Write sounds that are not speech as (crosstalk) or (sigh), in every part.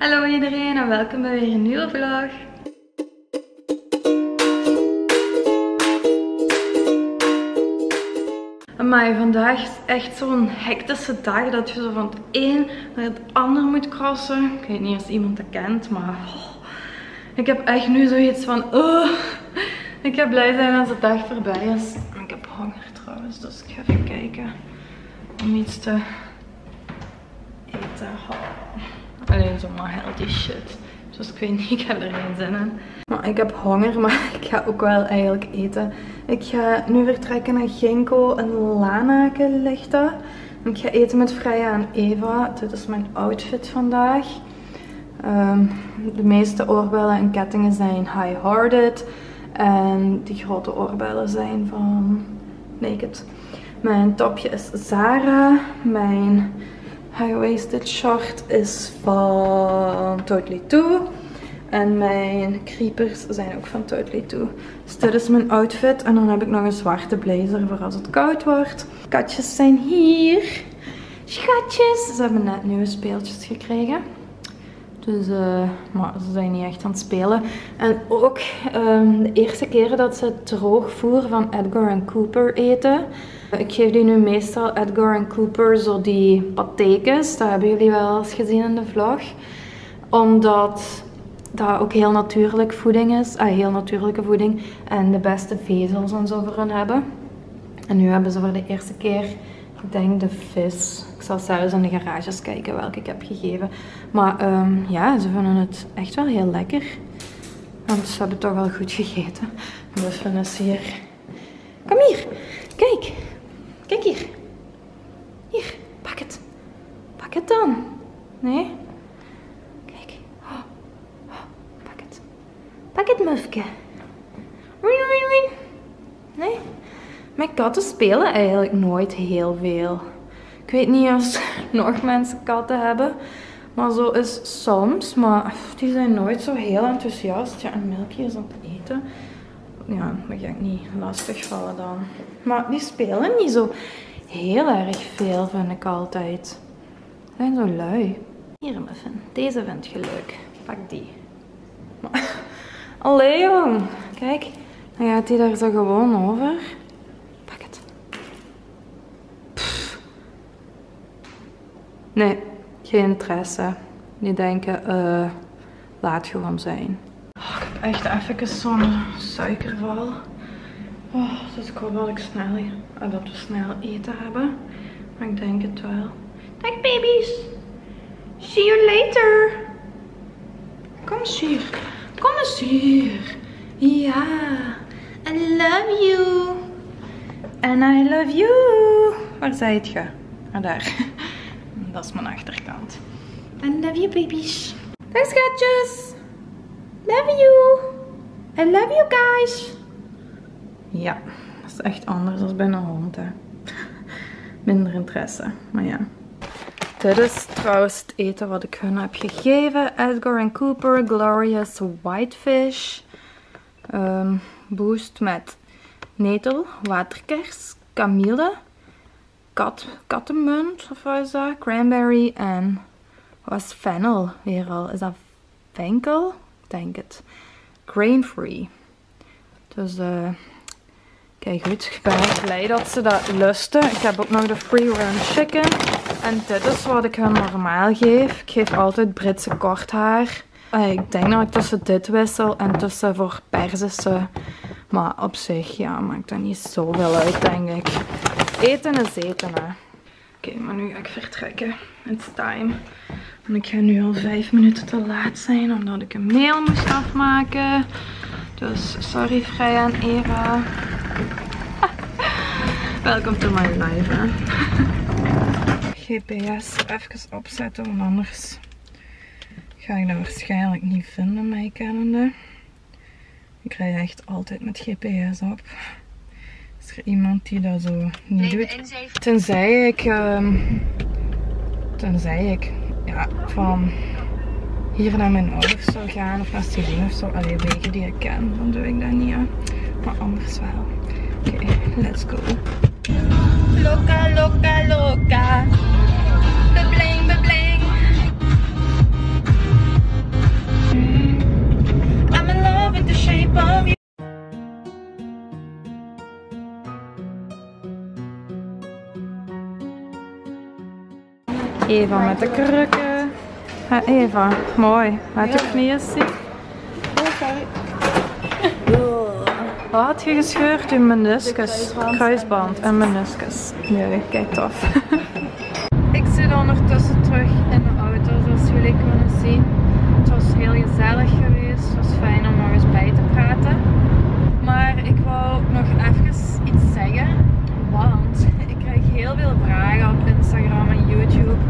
Hallo iedereen en welkom bij weer een nieuwe vlog. Maar vandaag is echt zo'n hectische dag dat je zo van het een naar het ander moet crossen. Ik weet niet of iemand dat kent, maar oh, ik heb echt nu zoiets van, oh, ik heb blij zijn als de dag voorbij is. Ik heb honger trouwens, dus ik ga even kijken om iets te eten. Alleen zomaar healthy shit. Dus ik weet niet, ik heb er geen zin in. Maar ik heb honger, (laughs) maar ik ga ook wel eigenlijk eten. Ik ga nu vertrekken naar Ginkgo en Lanaken dat. Ik ga eten met Freya en Eva. Dit is mijn outfit vandaag. Ehm, de meeste oorbellen en kettingen zijn high-hearted. En die grote oorbellen zijn van Naked. Mijn topje is Zara. Mijn high-waisted short is van Totally Too. En mijn creepers zijn ook van Totally Too. Dus dit is mijn outfit. En dan heb ik nog een zwarte blazer voor als het koud wordt. Katjes zijn hier. Schatjes. Ze hebben net nieuwe speeltjes gekregen. Dus uh, maar ze zijn niet echt aan het spelen. En ook um, de eerste keren dat ze droogvoer van Edgar Cooper eten. Ik geef die nu meestal Edgar Cooper zo die patekens. Dat hebben jullie wel eens gezien in de vlog. Omdat dat ook heel natuurlijk voeding is. Ah, heel natuurlijke voeding. En de beste vezels en zo voor hen hebben. En nu hebben ze voor de eerste keer, ik denk de vis. Ik zal zelfs in de garages kijken welke ik heb gegeven. Maar um, ja, ze vinden het echt wel heel lekker. Want ze hebben toch wel goed gegeten. Dus ze hier. Kom hier. Kijk. Kijk hier. Hier. Pak het. Pak het dan. Nee? Kijk. Oh. Oh. Pak het. Pak het, mufke. Nee? Mijn katten spelen eigenlijk nooit heel veel. Ik weet niet of (laughs) nog mensen katten hebben. Maar zo is soms. Maar die zijn nooit zo heel enthousiast. Ja, een melkje is aan het eten. Ja, dat ga ik niet lastig vallen dan. Maar die spelen niet zo heel erg veel, vind ik altijd. Ze zijn zo lui. Hier, Muffin. Deze vind je leuk. Pak die. (laughs) Allee, jong. Kijk, dan gaat hij daar zo gewoon over. Nee, geen interesse. Die denken, uh, laat gewoon zijn. Oh, ik heb echt even zo'n suikerval. Oh, dus ik hoop dat, ik snel, uh, dat we snel eten hebben. Maar ik denk het wel. Dag baby's. See you later. Kom eens hier. Kom eens hier. Ja. I love you. And I love you. Waar zei je? Ah, daar. Dat is mijn achterkant. I love you babies. Dag schatjes. Love you. I love you guys. Ja, dat is echt anders dan bij een hond. Hè. Minder interesse, maar ja. Dit is trouwens het eten wat ik hun heb gegeven. Edgar Cooper Glorious Whitefish. Um, boost met netel, waterkers, kamille, kat, kattenmunt, of wat is dat? Cranberry en wat is fennel weer al? Is dat venkel? Ik denk het. Grain free. Dus uh, kijk goed, ik ben blij dat ze dat lusten. Ik heb ook nog de free run chicken. En dit is wat ik hen normaal geef. Ik geef altijd Britse kort haar. Uh, ik denk dat ik tussen dit wissel en tussen voor persissen. Maar op zich, ja, maakt dat niet zoveel uit, denk ik. Eten is eten, hè. Oké, maar nu ga ik vertrekken. It's time. En ik ga nu al vijf minuten te laat zijn, omdat ik een mail moest afmaken. Dus sorry Freya en Eva. (laughs) Welkom to my life, hè. GPS even opzetten, want anders ga ik dat waarschijnlijk niet vinden, mij kennende. Ik rij echt altijd met GPS op is er iemand die dat zo niet doet. Tenzij ik, um, tenzij ik, ja, van hier naar mijn ouders zou gaan of naar Celine of zo. Allee, wegen die ik ken, dan doe ik dat niet aan. Maar anders wel. Oké, okay, let's go. Loka, loka, loka. Bebling, bebling. Eva met de krukken. Eva, mooi. Laat je knieën zien. Wat had je gescheurd? Je meniscus, kruisband en meniscus. Nee, kijk tof. (laughs) ik zit ondertussen terug in de auto, zoals jullie kunnen zien. Het was heel gezellig geweest. Het was fijn om nog eens bij te praten. Maar ik wou nog even iets zeggen. Want (laughs) ik krijg heel veel vragen op Instagram en YouTube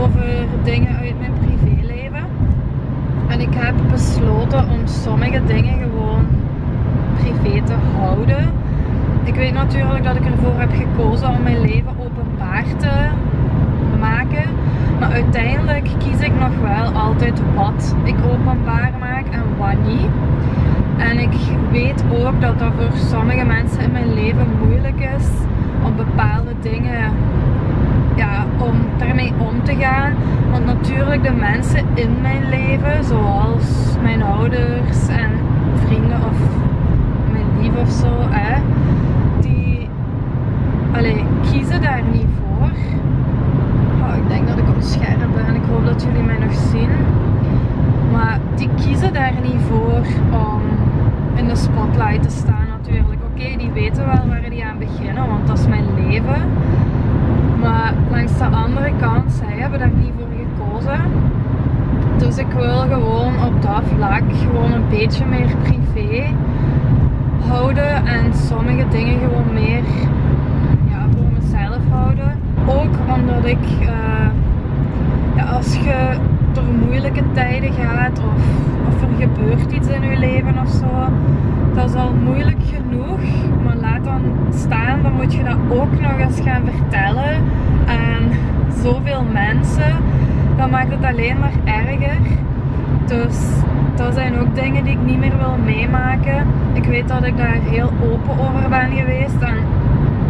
over dingen uit mijn privéleven. En ik heb besloten om sommige dingen gewoon privé te houden. Ik weet natuurlijk dat ik ervoor heb gekozen om mijn leven openbaar te maken. Maar uiteindelijk kies ik nog wel altijd wat ik openbaar maak en wat niet. En ik weet ook dat dat voor sommige mensen in mijn leven moeilijk is om bepaalde dingen, ja, om daarmee om te gaan. Want natuurlijk de mensen in mijn leven, zoals mijn ouders en vrienden of mijn lief of zo, hè, die kiezen daar niet voor. Oh, ik denk dat ik op het scherm ben. Ik hoop dat jullie mij nog zien. Maar die kiezen daar niet voor om in de spotlight te staan natuurlijk. Oké, die weten wel waar die aan beginnen, want dat is mijn leven. Maar langs de andere kant, zij hebben daar niet voor gekozen. Dus ik wil gewoon op dat vlak gewoon een beetje meer privé houden en sommige dingen gewoon meer ja, voor mezelf houden. Ook omdat ik, uh, ja, als je door moeilijke tijden gaat of, of er gebeurt iets in je leven of zo, dat is al moeilijk genoeg. Maar laat dan staan, dan moet je dat ook nog eens gaan vertellen aan zoveel mensen. Dan maakt het alleen maar erger. Dus dat zijn ook dingen die ik niet meer wil meemaken. Ik weet dat ik daar heel open over ben geweest. En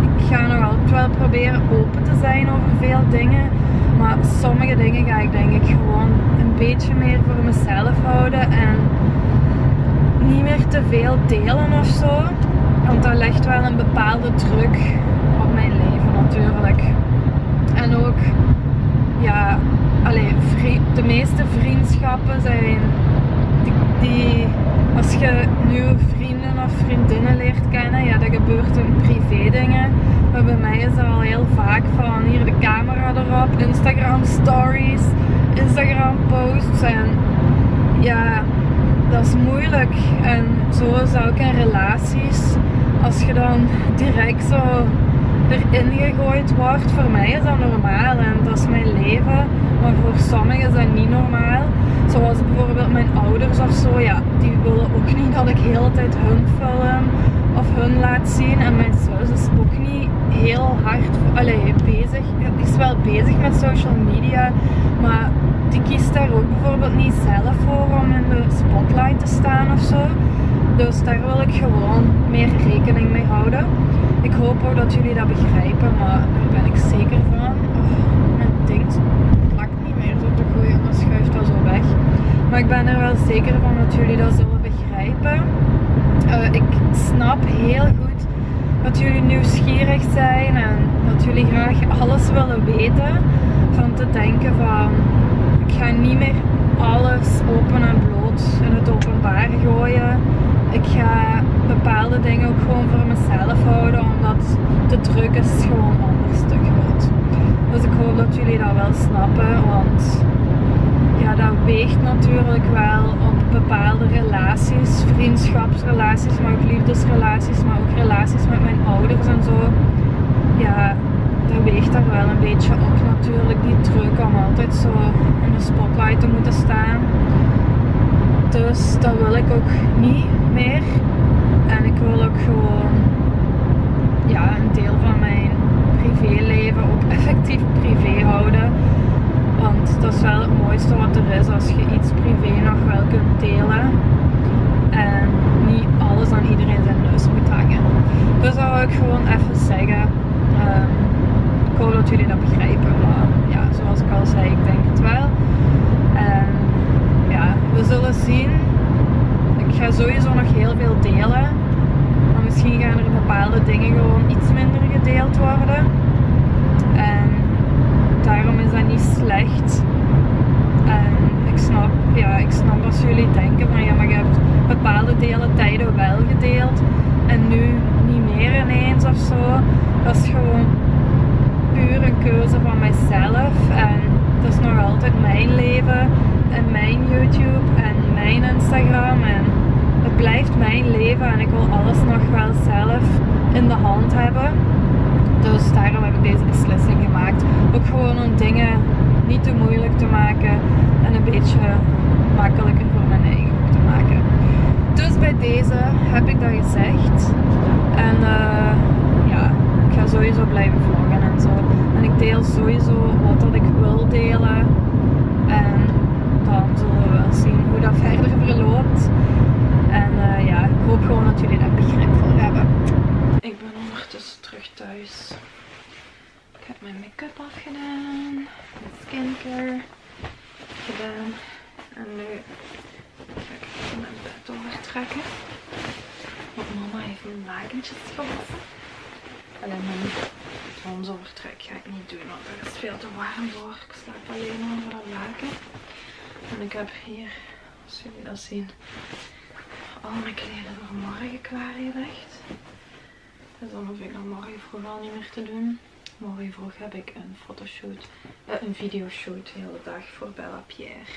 ik ga nog altijd wel proberen open te zijn over veel dingen. Maar sommige dingen ga ik denk ik gewoon een beetje meer voor mezelf houden en niet meer te veel delen of zo. Want dat legt wel een bepaalde druk op mijn leven natuurlijk. En ook, ja, alleen, de meeste vriendschappen zijn die, die als je nieuwe vrienden of vriendinnen leert kennen, ja, dat gebeurt in privé dingen. Maar bij mij is er al heel vaak van hier de camera erop, Instagram stories, Instagram posts en ja, dat is moeilijk. En zo is dat ook in relaties. Als je dan direct zo erin gegooid wordt, voor mij is dat normaal en dat is mijn leven. Maar voor sommigen is dat niet normaal. Zoals bijvoorbeeld mijn ouders of zo, ja, die willen ook niet dat ik de hele tijd hun film of hun laat zien. En mijn zus is ook niet heel hard allee, bezig. Die is wel bezig met social media, maar die kiest daar ook bijvoorbeeld niet zelf voor om in de spotlight te staan of zo. Dus daar wil ik gewoon meer rekening mee houden. Ik hoop ook dat jullie dat begrijpen, maar daar ben ik zeker van. Oh, mijn ding plakt niet meer zo te gooien, dan schuift dat zo weg. Maar ik ben er wel zeker van dat jullie dat zullen begrijpen. Uh, ik snap heel goed dat jullie nieuwsgierig zijn en dat jullie graag alles willen weten. Van te denken van, ik ga niet meer alles open en bloot in het openbaar gooien. Ik ga bepaalde dingen ook gewoon voor mezelf houden, omdat de druk is gewoon anders te groot. Dus ik hoop dat jullie dat wel snappen, want ja, dat weegt natuurlijk wel op bepaalde relaties, vriendschapsrelaties, maar ook liefdesrelaties, maar ook relaties met mijn ouders en zo. Ja, dat weegt daar wel een beetje op natuurlijk, die druk om altijd zo in de spotlight te moeten staan. Dus dat wil ik ook niet meer. En ik wil ook gewoon ja, een deel van mijn privéleven ook effectief privé houden. Want dat is wel het mooiste wat er is als je iets privé nog wel kunt delen. En niet alles aan iedereen zijn neus moet hangen. Dus dat wil ik gewoon even zeggen. Dat jullie dat begrijpen. Maar ja, zoals ik al zei, ik denk het wel. En ja, we zullen zien. Ik ga sowieso nog heel veel delen. Maar misschien gaan er bepaalde dingen gewoon iets minder gedeeld worden. En daarom is dat niet slecht. En ik snap, ja, ik snap als jullie denken van ja, maar je hebt bepaalde delen tijden wel gedeeld en nu niet meer ineens of zo. Dat is gewoon een keuze van mijzelf en dat is nog altijd mijn leven en mijn YouTube en mijn Instagram en het blijft mijn leven en ik wil alles nog wel zelf in de hand hebben. Dus daarom heb ik deze beslissing gemaakt. Ook gewoon om dingen niet te moeilijk te maken en een beetje makkelijker voor mijn eigen te maken. Dus bij deze heb ik dat gezegd. En uh, ja, ik ga sowieso blijven vloggen en ik deel sowieso wat ik wil delen. En dan zullen we wel zien hoe dat verder verloopt. En uh, ja, ik hoop gewoon dat jullie daar begrip voor hebben. Ik ben ondertussen terug thuis. Ik heb mijn make-up afgedaan. Mijn skincare gedaan. En nu ga ik even mijn bed overtrekken. Want mama heeft mijn lakentjes gewassen. Alleen mijn zonsоvertrek ga ik niet doen, want er is veel te warm voor. Ik slaap alleen over dat laken. En ik heb hier, als jullie dat zien, al mijn kleden voor morgen klaargelegd. Dus dan hoef ik dan morgen vroeg al niet meer te doen. Morgen vroeg heb ik een fotoshoot, uh, een videoshoot de hele dag voor Bella Pierre.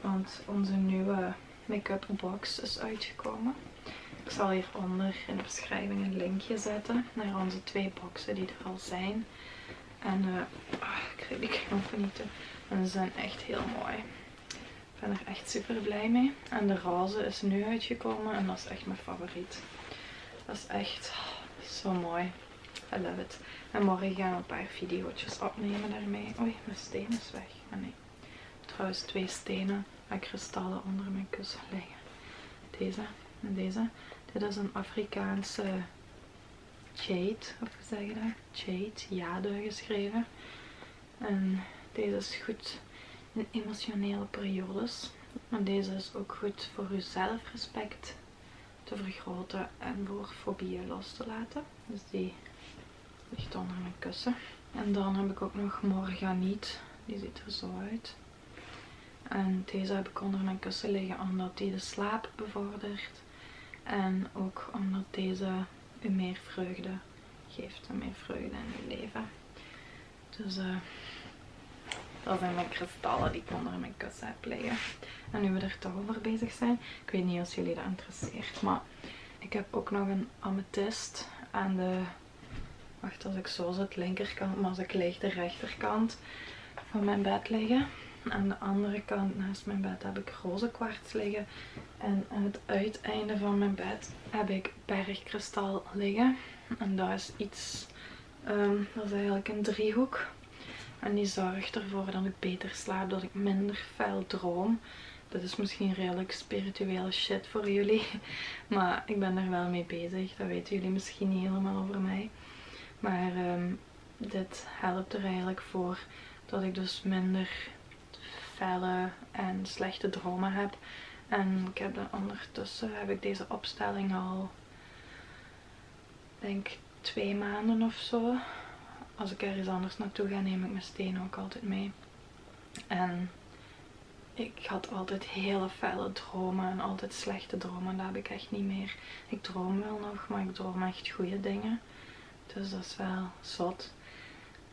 Want onze nieuwe make-up box is uitgekomen. Ik zal hieronder in de beschrijving een linkje zetten naar onze twee boxen die er al zijn. En uh, ik krijg die niet te. En ze zijn echt heel mooi. Ik ben er echt super blij mee. En de roze is nu uitgekomen en dat is echt mijn favoriet. Dat is echt zo mooi. I love it. En morgen gaan we een paar video's opnemen daarmee. Oei, mijn steen is weg. Ah, nee. Trouwens twee stenen met kristallen onder mijn kussen liggen. Deze en deze. Dit is een Afrikaanse jade, of hoe zeg je dat? Jade, jade geschreven. En deze is goed in emotionele periodes. En deze is ook goed voor uw zelfrespect te vergroten en voor fobieën los te laten. Dus die ligt onder mijn kussen. En dan heb ik ook nog Morganiet. Die ziet er zo uit. En deze heb ik onder mijn kussen liggen omdat die de slaap bevordert. En ook omdat deze u meer vreugde geeft. En meer vreugde in uw leven. Dus uh, dat zijn mijn kristallen die ik onder mijn kussen heb liggen. En nu we er toch over bezig zijn. Ik weet niet of jullie dat interesseert. Maar ik heb ook nog een amethyst aan de... Wacht, als ik zo zit, linkerkant. Maar als ik lig, de rechterkant van mijn bed liggen. Aan de andere kant naast mijn bed heb ik roze kwarts liggen. En aan het uiteinde van mijn bed heb ik bergkristal liggen. En dat is iets... Um, dat is eigenlijk een driehoek. En die zorgt ervoor dat ik beter slaap, dat ik minder fel droom. Dat is misschien redelijk spirituele shit voor jullie. (laughs) Maar ik ben er wel mee bezig. Dat weten jullie misschien niet helemaal over mij. Maar um, dit helpt er eigenlijk voor dat ik dus minder felle en slechte dromen heb. En ik heb dan ondertussen heb ik deze opstelling al denk twee maanden of zo. Als ik ergens anders naartoe ga neem ik mijn steen ook altijd mee. En ik had altijd hele felle dromen en altijd slechte dromen. Dat heb ik echt niet meer. Ik droom wel nog, maar ik droom echt goede dingen. Dus dat is wel zot.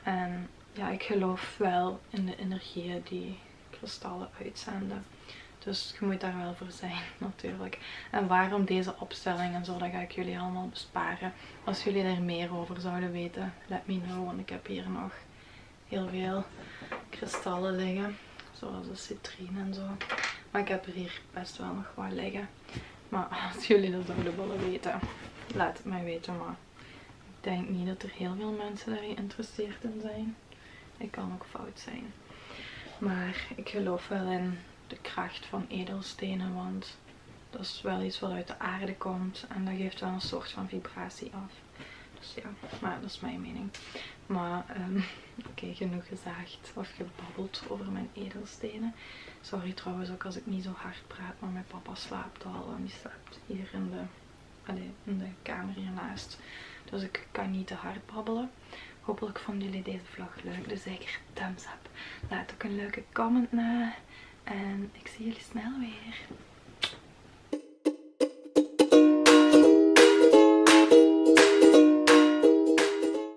En ja, ik geloof wel in de energieën die kristallen uitzenden. Dus je moet daar wel voor zijn (laughs) natuurlijk. En waarom deze opstelling en zo, dat ga ik jullie allemaal besparen. Als jullie er meer over zouden weten, let me know. Want ik heb hier nog heel veel kristallen liggen. Zoals de citrine en zo. Maar ik heb er hier best wel nog wat liggen. Maar (laughs) als jullie dat zouden willen weten, laat het mij weten. Maar ik denk niet dat er heel veel mensen daar geïnteresseerd in zijn. Ik kan ook fout zijn. Maar ik geloof wel in de kracht van edelstenen. Want dat is wel iets wat uit de aarde komt. En dat geeft wel een soort van vibratie af. Dus ja, maar dat is mijn mening. Maar um, (laughs) oké, genoeg gezegd of gebabbeld over mijn edelstenen. Sorry trouwens ook als ik niet zo hard praat, maar mijn papa slaapt al. En die slaapt hier in de, in de kamer hiernaast. Dus ik kan niet te hard babbelen. Hopelijk vonden jullie deze vlog leuk. Dus zeker thumbs up. Laat ook een leuke comment na. En ik zie jullie snel weer.